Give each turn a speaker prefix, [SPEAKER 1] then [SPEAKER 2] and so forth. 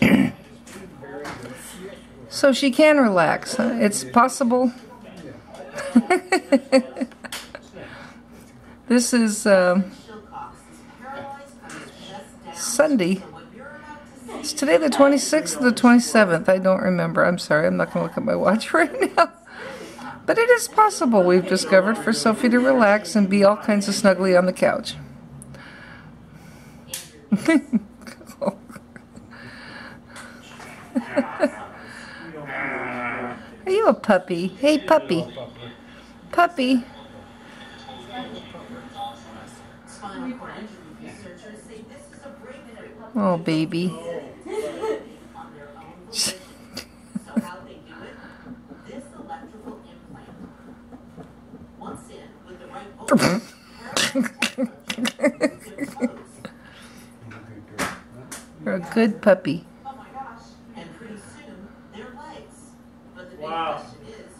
[SPEAKER 1] so she can relax. It's possible. this is uh, Sunday. Is today the 26th or the 27th? I don't remember. I'm sorry. I'm not going to look at my watch right now. But it is possible, we've discovered, for Sophie to relax and be all kinds of snuggly on the couch. Are you a puppy? Hey, puppy. Puppy. Oh, baby. You're a good puppy.
[SPEAKER 2] And their legs. But the big
[SPEAKER 3] Wow.
[SPEAKER 2] question is,